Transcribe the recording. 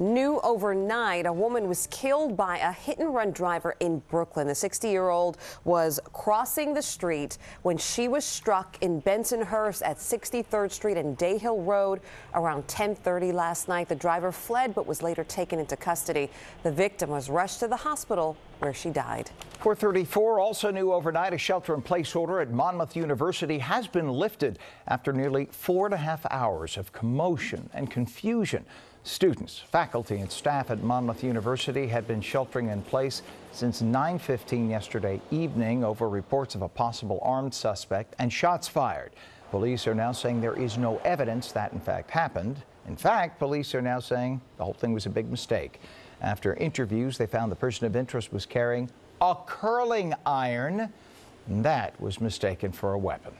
New overnight, a woman was killed by a hit and run driver in Brooklyn. The 60 year old was crossing the street when she was struck in Bensonhurst at 63rd Street and Dahill Road around 1030 last night. The driver fled but was later taken into custody. The victim was rushed to the hospital where she died. 434 also new overnight a shelter in place order at Monmouth University has been lifted after nearly four and a half hours of commotion and confusion. Students, faculty, and staff at Monmouth University had been sheltering in place since 9:15 yesterday evening over reports of a possible armed suspect and shots fired. Police are now saying there is no evidence that in fact happened. In fact, police are now saying the whole thing was a big mistake. After interviews, they found the person of interest was carrying a curling iron. And that was mistaken for a weapon.